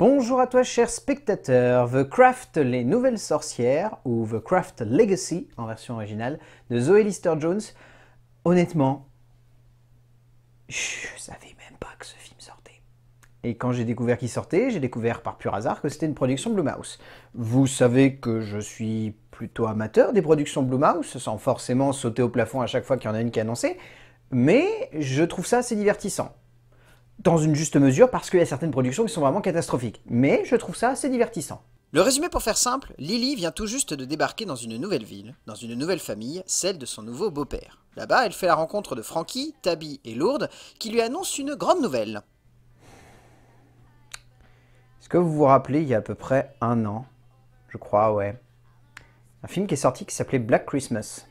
Bonjour à toi cher spectateur, The Craft, les nouvelles sorcières, ou The Craft Legacy en version originale, de Zoé Lister-Jones. Honnêtement, je savais même pas que ce film sortait. Et quand j'ai découvert qu'il sortait, j'ai découvert par pur hasard que c'était une production Blumhouse. Vous savez que je suis plutôt amateur des productions Blumhouse, sans forcément sauter au plafond à chaque fois qu'il y en a une qui est annoncée, mais je trouve ça assez divertissant dans une juste mesure parce qu'il y a certaines productions qui sont vraiment catastrophiques. Mais je trouve ça assez divertissant. Le résumé pour faire simple, Lily vient tout juste de débarquer dans une nouvelle ville, dans une nouvelle famille, celle de son nouveau beau-père. Là-bas, elle fait la rencontre de Frankie, Tabby et Lourdes, qui lui annoncent une grande nouvelle. Est-ce que vous vous rappelez, il y a à peu près un an, je crois, ouais, un film qui est sorti qui s'appelait Black Christmas,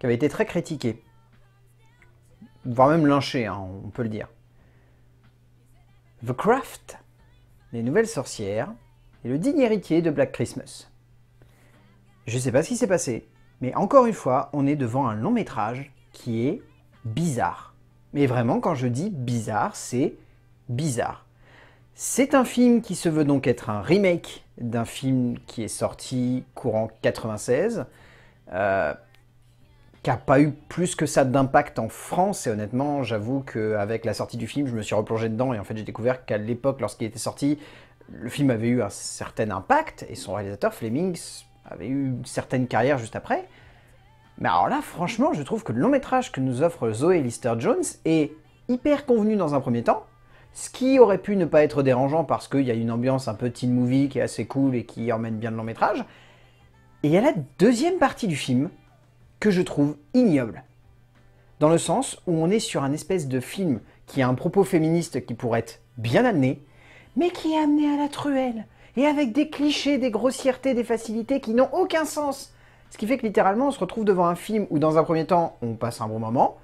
qui avait été très critiqué, voire même lynché, hein, on peut le dire. The Craft, les nouvelles sorcières, et le digne héritier de Black Christmas. Je ne sais pas ce qui s'est passé, mais encore une fois, on est devant un long métrage qui est bizarre. Mais vraiment, quand je dis bizarre, c'est bizarre. C'est un film qui se veut donc être un remake d'un film qui est sorti courant 96. Euh, qui n'a pas eu plus que ça d'impact en France. Et honnêtement, j'avoue qu'avec la sortie du film, je me suis replongé dedans. Et en fait, j'ai découvert qu'à l'époque, lorsqu'il était sorti, le film avait eu un certain impact. Et son réalisateur, Fleming, avait eu une certaine carrière juste après. Mais alors là, franchement, je trouve que le long métrage que nous offre Zoé Lister-Jones est hyper convenu dans un premier temps. Ce qui aurait pu ne pas être dérangeant parce qu'il y a une ambiance un peu teen movie qui est assez cool et qui emmène bien le long métrage. Et il y a la deuxième partie du film que je trouve ignoble. Dans le sens où on est sur un espèce de film qui a un propos féministe qui pourrait être bien amené, mais qui est amené à la truelle, et avec des clichés, des grossièretés, des facilités qui n'ont aucun sens. Ce qui fait que littéralement on se retrouve devant un film où dans un premier temps on passe un bon moment,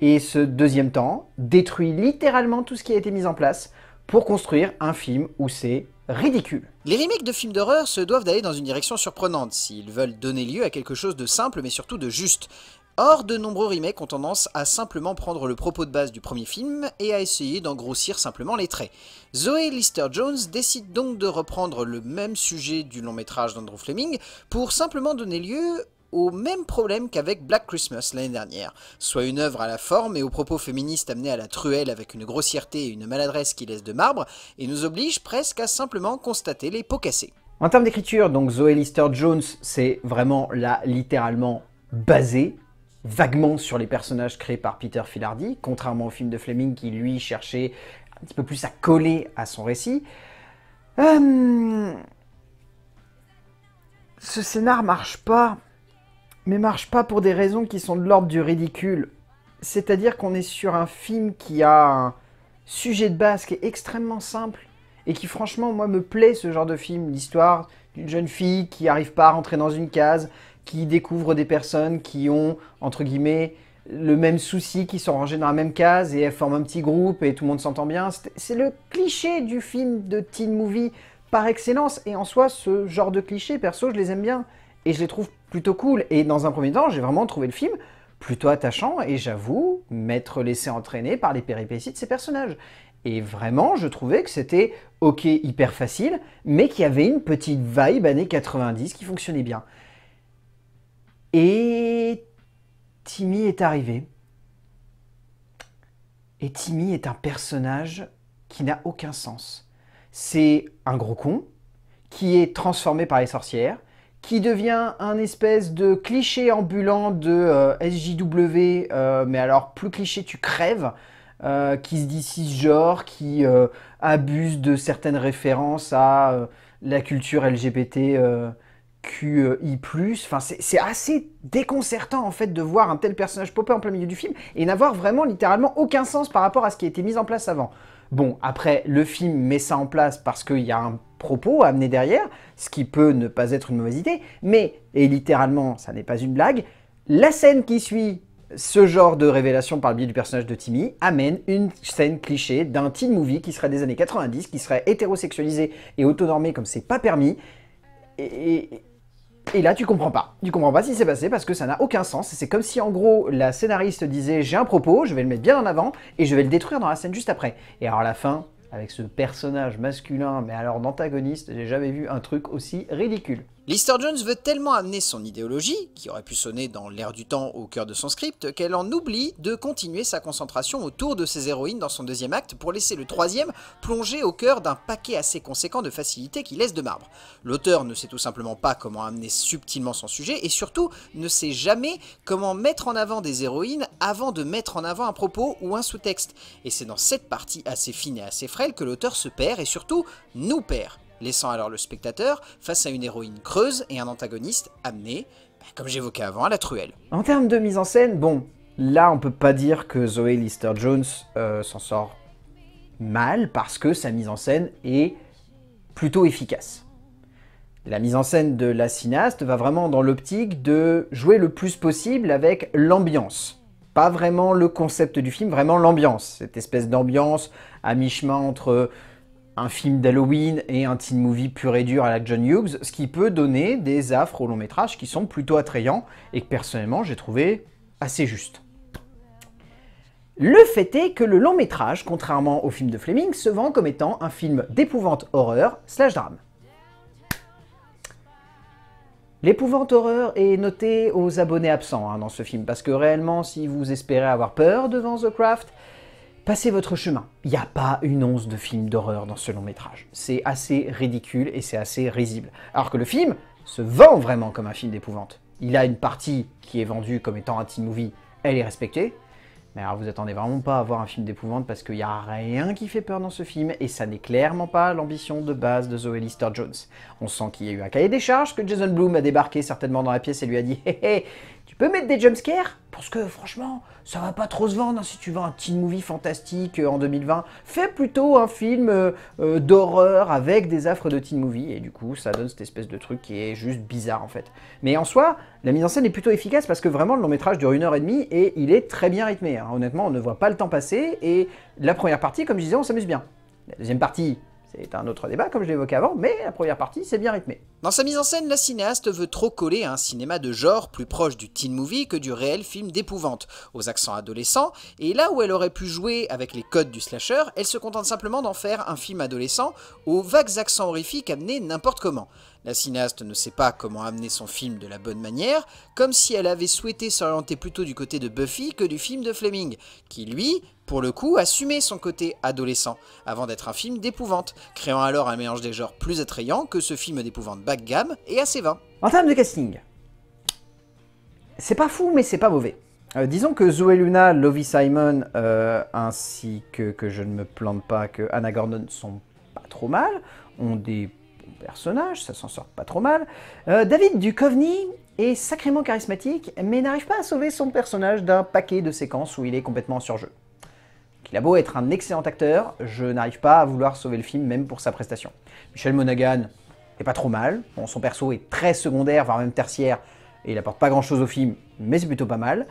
et ce deuxième temps détruit littéralement tout ce qui a été mis en place pour construire un film où c'est ridicule. Les remakes de films d'horreur se doivent d'aller dans une direction surprenante s'ils veulent donner lieu à quelque chose de simple mais surtout de juste. Or, de nombreux remakes ont tendance à simplement prendre le propos de base du premier film et à essayer d'en grossir simplement les traits. Zoé Lister-Jones décide donc de reprendre le même sujet du long métrage d'Andrew Fleming pour simplement donner lieu au même problème qu'avec Black Christmas l'année dernière, soit une œuvre à la forme et aux propos féministes amenés à la truelle avec une grossièreté et une maladresse qui laisse de marbre, et nous oblige presque à simplement constater les pots cassés. En termes d'écriture, donc Zoé Lister-Jones, c'est vraiment là littéralement basé vaguement sur les personnages créés par Peter Filardi, contrairement au film de Fleming qui lui cherchait un petit peu plus à coller à son récit. Euh, ce scénar marche pas mais marche pas pour des raisons qui sont de l'ordre du ridicule. C'est-à-dire qu'on est sur un film qui a un sujet de base qui est extrêmement simple et qui franchement moi me plaît ce genre de film, l'histoire d'une jeune fille qui n'arrive pas à rentrer dans une case, qui découvre des personnes qui ont entre guillemets le même souci, qui sont rangées dans la même case et elles forment un petit groupe et tout le monde s'entend bien. C'est le cliché du film de teen movie par excellence et en soi ce genre de cliché perso je les aime bien et je les trouve plutôt cool. Et dans un premier temps, j'ai vraiment trouvé le film plutôt attachant et j'avoue m'être laissé entraîner par les péripéties de ces personnages. Et vraiment, je trouvais que c'était ok, hyper facile, mais qu'il y avait une petite vibe années 90 qui fonctionnait bien. Et Timmy est arrivé. Et Timmy est un personnage qui n'a aucun sens. C'est un gros con qui est transformé par les sorcières, qui devient un espèce de cliché ambulant de euh, SJW, euh, mais alors plus cliché, tu crèves, euh, qui se dit cisgenre, qui abuse de certaines références à la culture LGBT. QI+, enfin c'est assez déconcertant en fait de voir un tel personnage popper en plein milieu du film et n'avoir vraiment littéralement aucun sens par rapport à ce qui a été mis en place avant. Bon, après, le film met ça en place parce qu'il y a un propos à amener derrière, ce qui peut ne pas être une mauvaise idée, mais, et littéralement, ça n'est pas une blague, la scène qui suit ce genre de révélation par le biais du personnage de Timmy amène une scène cliché d'un teen movie qui serait des années 90, qui serait hétérosexualisé et autonormé comme c'est pas permis, là, tu comprends pas. Tu comprends pas ce qui s'est passé parce que ça n'a aucun sens. C'est comme si en gros la scénariste disait j'ai un propos, je vais le mettre bien en avant et je vais le détruire dans la scène juste après. Et alors à la fin, avec ce personnage masculin, mais alors d'antagoniste, j'ai jamais vu un truc aussi ridicule. Lister Jones veut tellement amener son idéologie, qui aurait pu sonner dans l'air du temps au cœur de son script, qu'elle en oublie de continuer sa concentration autour de ses héroïnes dans son deuxième acte pour laisser le troisième plonger au cœur d'un paquet assez conséquent de facilités qui laisse de marbre. L'auteur ne sait tout simplement pas comment amener subtilement son sujet et surtout ne sait jamais comment mettre en avant des héroïnes avant de mettre en avant un propos ou un sous-texte. Et c'est dans cette partie assez fine et assez frêle que l'auteur se perd et surtout nous perd laissant alors le spectateur face à une héroïne creuse et un antagoniste amené, bah, comme j'évoquais avant, à la truelle. En termes de mise en scène, bon, là on peut pas dire que Zoé Lister-Jones euh, s'en sort mal parce que sa mise en scène est plutôt efficace. La mise en scène de la cinéaste va vraiment dans l'optique de jouer le plus possible avec l'ambiance. Pas vraiment le concept du film, vraiment l'ambiance. Cette espèce d'ambiance à mi-chemin entre un film d'Halloween et un teen movie pur et dur à la John Hughes, ce qui peut donner des affres au long métrage qui sont plutôt attrayants et que personnellement j'ai trouvé assez juste. Le fait est que le long métrage, contrairement au film de Fleming, se vend comme étant un film d'épouvante horreur slash drame. L'épouvante horreur est notée aux abonnés absents hein, dans ce film, parce que réellement, si vous espérez avoir peur devant The Craft, Passez votre chemin. Il n'y a pas une once de film d'horreur dans ce long métrage. C'est assez ridicule et c'est assez risible. Alors que le film se vend vraiment comme un film d'épouvante. Il a une partie qui est vendue comme étant un teen movie, elle est respectée. Mais alors vous attendez vraiment pas à voir un film d'épouvante parce qu'il n'y a rien qui fait peur dans ce film et ça n'est clairement pas l'ambition de base de Zoe Lister-Jones. On sent qu'il y a eu un cahier des charges, que Jason Bloom a débarqué certainement dans la pièce et lui a dit peux mettre des jumpscares Parce que franchement, ça va pas trop se vendre hein, si tu veux un teen movie fantastique euh, en 2020. Fais plutôt un film euh, euh, d'horreur avec des affres de teen movie. Et du coup, ça donne cette espèce de truc qui est juste bizarre en fait. Mais en soi, la mise en scène est plutôt efficace parce que vraiment le long métrage dure une heure et demie et il est très bien rythmé. Hein. Honnêtement, on ne voit pas le temps passer. Et la première partie, comme je disais, on s'amuse bien. La deuxième partie, c'est un autre débat, comme je l'évoquais avant, mais la première partie, c'est bien rythmé. Dans sa mise en scène, la cinéaste veut trop coller à un cinéma de genre plus proche du teen movie que du réel film d'épouvante, aux accents adolescents, et là où elle aurait pu jouer avec les codes du slasher, elle se contente simplement d'en faire un film adolescent aux vagues accents horrifiques amenés n'importe comment. La cinéaste ne sait pas comment amener son film de la bonne manière, comme si elle avait souhaité s'orienter plutôt du côté de Buffy que du film de Fleming, qui lui, pour le coup, assumait son côté adolescent, avant d'être un film d'épouvante, créant alors un mélange des genres plus attrayant que ce film d'épouvante bas gamme et assez vain. En termes de casting, c'est pas fou mais c'est pas mauvais. Euh, disons que Zoé Luna, Lovie Simon, euh, ainsi que, que je ne me plante pas, que Anna Gordon sont pas trop mal, ont des personnage, ça s'en sort pas trop mal. Euh, David Duchovny est sacrément charismatique, mais n'arrive pas à sauver son personnage d'un paquet de séquences où il est complètement en surjeu. Il a beau être un excellent acteur, je n'arrive pas à vouloir sauver le film, même pour sa prestation. Michel Monaghan est pas trop mal, son perso est très secondaire, voire même tertiaire, et il apporte pas grand chose au film, mais c'est plutôt pas mal.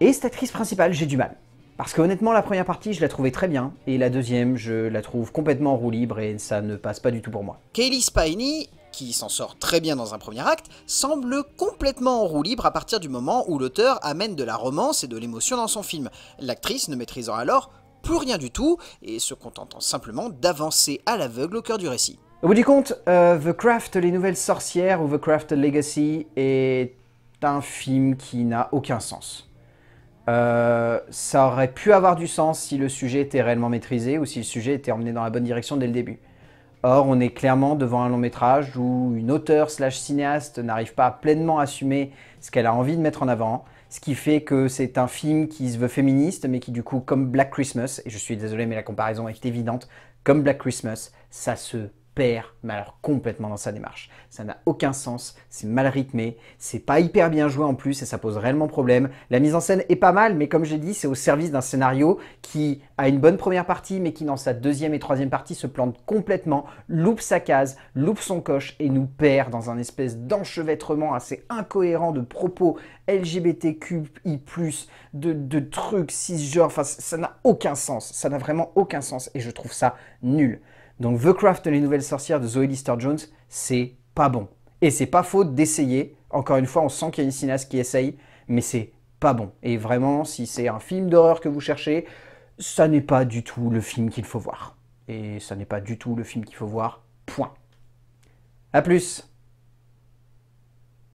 Et cette actrice principale, j'ai du mal. Parce que honnêtement, la première partie, je la trouvais très bien, et la deuxième, je la trouve complètement en roue libre, et ça ne passe pas du tout pour moi. Kaylee Spiney, qui s'en sort très bien dans un premier acte, semble complètement en roue libre à partir du moment où l'auteur amène de la romance et de l'émotion dans son film. L'actrice ne maîtrisant alors plus rien du tout, et se contentant simplement d'avancer à l'aveugle au cœur du récit. Au bout du compte, euh, The Craft, les nouvelles sorcières, ou The Craft Legacy, est un film qui n'a aucun sens. Euh, ça aurait pu avoir du sens si le sujet était réellement maîtrisé ou si le sujet était emmené dans la bonne direction dès le début. Or, on est clairement devant un long métrage où une auteure slash cinéaste n'arrive pas à pleinement assumer ce qu'elle a envie de mettre en avant, ce qui fait que c'est un film qui se veut féministe, mais qui du coup, comme Black Christmas, et je suis désolé mais la comparaison est évidente, comme Black Christmas, ça se perd, mais alors complètement dans sa démarche. Ça n'a aucun sens, c'est mal rythmé, c'est pas hyper bien joué en plus et ça pose réellement problème. La mise en scène est pas mal, mais comme j'ai dit, c'est au service d'un scénario qui a une bonne première partie, mais qui dans sa deuxième et troisième partie se plante complètement, loupe sa case, loupe son coche et nous perd dans un espèce d'enchevêtrement assez incohérent de propos LGBTQI+, de, de trucs cisgenres, enfin ça n'a aucun sens, ça n'a vraiment aucun sens et je trouve ça nul. Donc The Craft, les nouvelles sorcières de Zoe Lister-Jones, c'est pas bon. Et c'est pas faute d'essayer. Encore une fois, on sent qu'il y a une cinéaste qui essaye, mais c'est pas bon. Et vraiment, si c'est un film d'horreur que vous cherchez, ça n'est pas du tout le film qu'il faut voir. et ça n'est pas du tout le film qu'il faut voir. Point. A plus